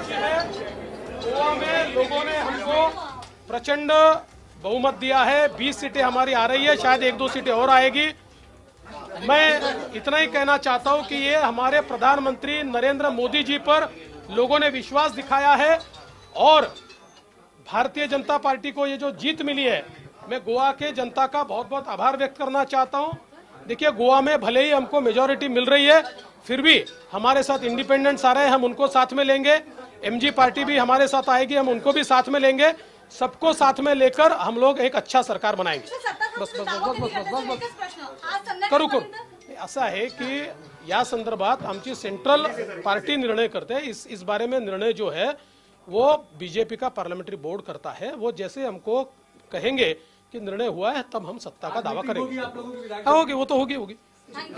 गोवा में लोगों ने हमको प्रचंड बहुमत दिया है। 20 सीटें हमारी आ रही है, शायद एक दो सीटें और आएगी। मैं इतना ही कहना चाहता हूँ कि ये हमारे प्रधानमंत्री नरेंद्र मोदी जी पर लोगों ने विश्वास दिखाया है और भारतीय जनता पार्टी को ये जो जीत मिली है, मैं गोवा के जनता का बहुत बहुत आभार व्यक्त करना चाहता हूँ। देखिए, गोवा में भले ही हमको मेजोरिटी मिल रही है, फिर भी हमारे साथ इंडिपेंडेंट्स आ रहे हैं हम उनको साथ में लेंगे। एमजी पार्टी भी हमारे साथ आएगी हम उनको भी साथ में लेंगे। सबको साथ में लेकर हम लोग एक अच्छा सरकार बनाएँगे। बस बस बस बस बस बस बस। करू करू? असं आहे की या संदर्भात आमची सेंट्रल पार्टी निर्णय करते हैं। इस इस बारे में निर्णय जो है वो बीजेपी का पार्लियामेंट्री बोर्ड करता है। वो जैसे हमको कहेंगे कि निर्णय हुआ है तब हम सत्ता का दावा करेंगे। हाँ, होगी वो तो होगी होगी।